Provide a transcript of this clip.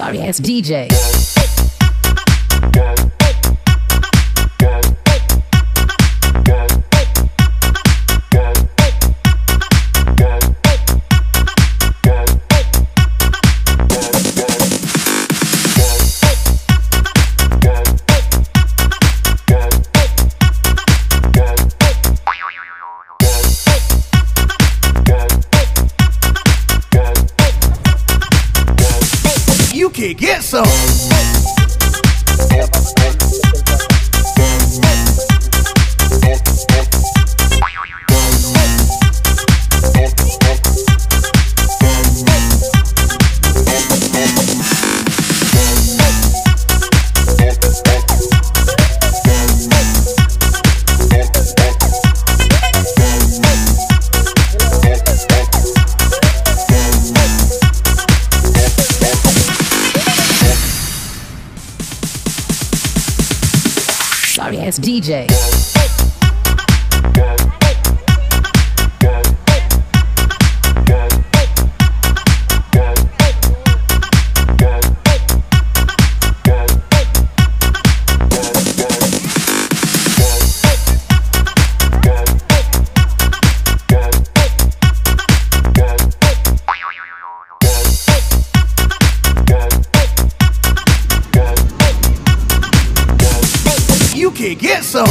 Sorry ass DJ. Get some. Ass DJ. Get some.